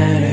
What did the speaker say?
but